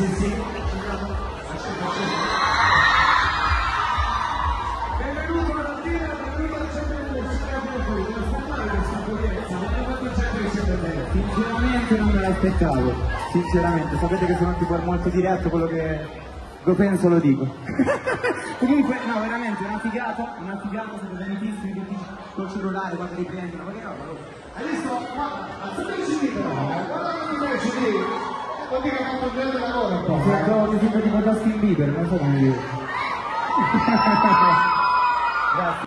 Sì, sì. Benvenuto alla mattina, benvenuto al centro questa? Ma per essere bene? Sinceramente non me l'aspettavo, sinceramente, sapete che sono tipo molto diretto, quello che lo penso lo dico. Comunque, no, veramente, una figata, una figata, siete benissimi, che dici col cellulare quando riprendono, ma che roba. Hai visto? Guarda, alzate il CD però, guarda il CD. Vuol dire quanto gente lavora un po'. Si accorgo che sembra tipo Justin Bieber, non so come dire. Grazie.